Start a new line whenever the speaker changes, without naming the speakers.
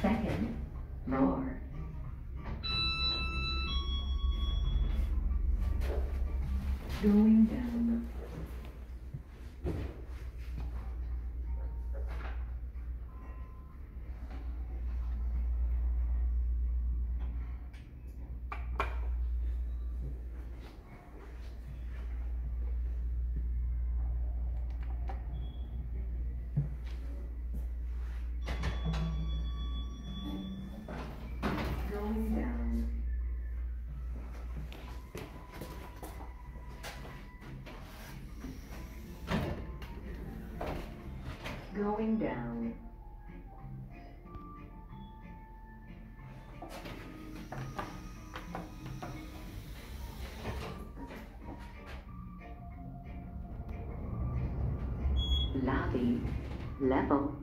Second floor. Going down. Going down. Lobby level.